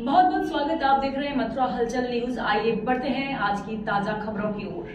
बहुत बहुत स्वागत, आप देख रहे हैं मथुरा हलचल न्यूज़। आइए बढ़ते हैं आज की ताज़ा खबरों की ओर।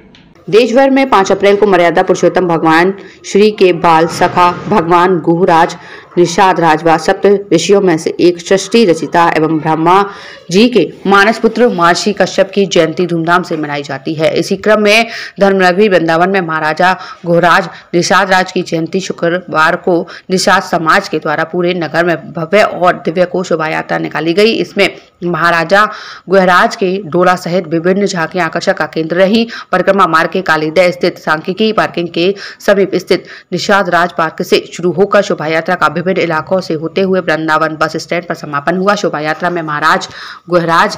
देश भर में 5 अप्रैल को मर्यादा पुरुषोत्तम भगवान, श्री के बाल सखा भगवान गुहराज निषाद राजवा सप्त ऋषियों में से एक सृष्टि रचिता एवं ब्रह्मा जी के मानस पुत्र महर्षि कश्यप की जयंती धूमधाम से मनाई जाती है। इसी क्रम में धर्मनगरी वृंदावन में महाराजा घोराज निषाद राज की जयंती शुक्रवार को निषाद समाज के द्वारा पूरे नगर में भव्य और दिव्य को शोभा यात्रा निकाली गई। इसमें महाराजा गुहराज के डोला सहित विभिन्न झांकियाँ आकर्षक का केंद्र रही। परिक्रमा मार्ग के कालीदय स्थित सांख्यिकी पार्किंग के समीप स्थित निषाद राज पार्क से शुरू होकर शोभा यात्रा का विभिन्न इलाकों से होते हुए वृंदावन बस स्टैंड पर समापन हुआ। शोभा यात्रा में महाराज गुहराज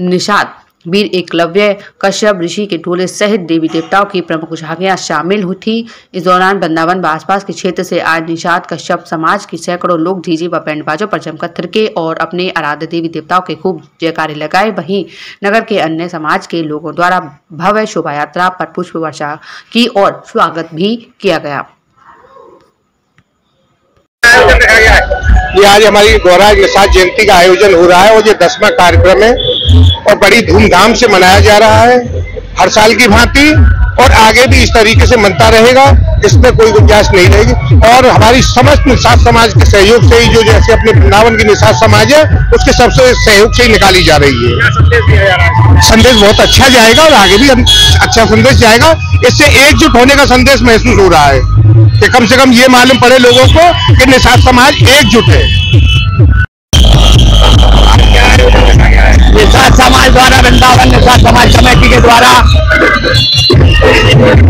निषाद, वीर एकलव्य, कश्यप ऋषि के टोले सहित देवी देवताओं की प्रमुख झांकियाँ शामिल हुई थी। इस दौरान वृंदावन व आसपास के क्षेत्र से आज निषाद, कश्यप समाज के सैकड़ों लोग डीजे व बैंडबाजों पर जमकर थिरके और अपने आराध्य देवी देवताओं के खूब जयकारे लगाए। वहीं नगर के अन्य समाज के लोगों द्वारा भव्य शोभा यात्रा पर पुष्प वर्षा की और स्वागत भी किया गया। ये? आज हमारी गौराज निषाद जयंती का आयोजन हो रहा है और ये दसवा कार्यक्रम है और बड़ी धूमधाम से मनाया जा रहा है। हर साल की भांति और आगे भी इस तरीके से मनता रहेगा इसमें कोई गुंजाइश नहीं रहेगी। और हमारी समस्त निषाद समाज के सहयोग से ही जो जैसे अपने वृंदावन की निषाद समाज है उसके सबसे सहयोग से ही निकाली जा रही है? संदेश बहुत अच्छा जाएगा और आगे भी अच्छा संदेश जाएगा। इससे एकजुट होने का संदेश महसूस हो रहा है। कि कम से कम ये मालूम पड़े लोगों को कि निषाद समाज एकजुट है। निषाद समाज द्वारा, वृंदावन निषाद समाज कमेटी के द्वारा,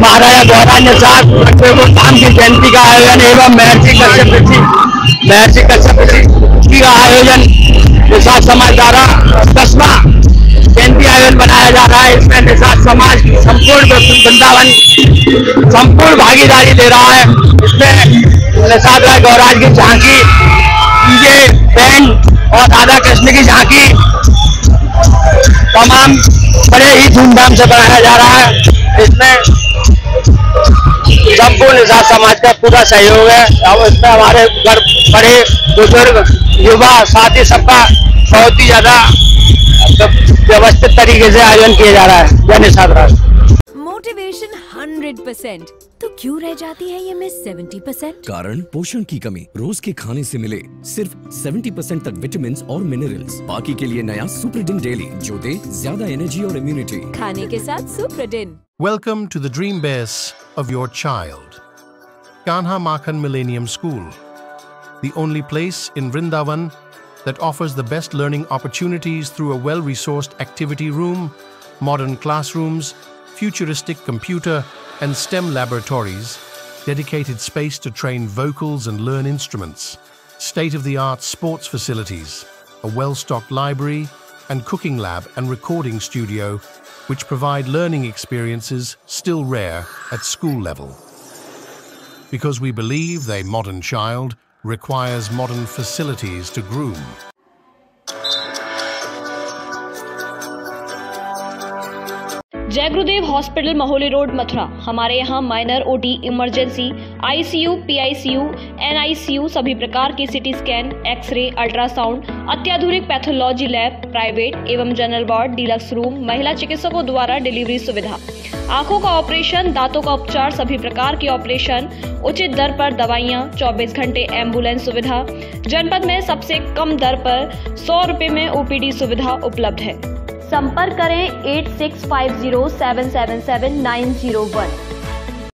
महाराजा द्वारा निषाद धाम की जयंती का आयोजन एवं महर्षि कश्यप महर्षि कश्यप का आयोजन निषाद समाज द्वारा दसवा जयंती आयोजन बनाया जा रहा है। इसमें निषाद समाज की संपूर्ण वृंदावन, संपूर्ण भागीदारी दे रहा है। इसमें निषाद राय गौराज की झांकी, डीजे, बैंड और राधा कृष्ण की झांकी, तमाम बड़े ही धूमधाम से बनाया जा रहा है। इसमें संपूर्ण निषाद समाज का पूरा सहयोग है। और इसमें हमारे घर, बड़े, बुज़ुर्ग, युवा, साथी सबका बहुत ही ज़्यादा व्यवस्थित तरीके से आयोजन किया जा रहा है जय निषाद राष्ट्र मोटिवेशन 100% तो क्यों रह जाती है ये मिस 70% कारण पोषण की कमी। रोज के खाने से मिले सिर्फ़ 70% तक विटामिन और मिनरल्स बाकी के लिए नया सुप्रीडिन डेली जो दे ज़्यादा एनर्जी और इम्यूनिटी खाने के साथ सुप्रीडिन welcome to the dream base of your child Kanha Makhan Millennium School the only place in Vrindavan that offers the best learning opportunities through a well-resourced activity room, modern classrooms, futuristic computer and STEM laboratories, dedicated space to train vocals and learn instruments, state-of-the-art sports facilities, a well-stocked library and cooking lab and recording studio which provide learning experiences still rare at school level. Because we believe a modern child requires modern facilities to groom. जय गुरुदेव hospital Maholi road Mathura. हमारे यहाँ minor OT emergency ICU, PICU, NICU सभी प्रकार की CT scan x ray ultrasound अत्याधुनिक pathology lab private एवं general ward deluxe room महिला चिकित्सकों द्वारा डिलीवरी सुविधा। आँखों का ऑपरेशन दांतों का उपचार सभी प्रकार की ऑपरेशन उचित दर पर दवाइयाँ 24 घंटे एंबुलेंस सुविधा। जनपद में सबसे कम दर पर सौ रुपए में ओपीडी सुविधा उपलब्ध है। संपर्क करें eight six five zero seven seven seven nine zero one.